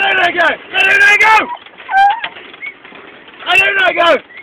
don't know go! There you go! There you go!